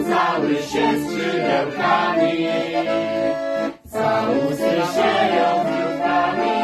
Trącały się skrzydełkami, całusy sieją piórkami.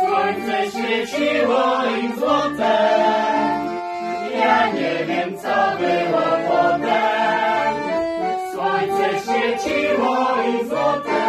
Słońce świeciło im złote, ja nie wiem co było potem. Słońce świeciło im złote,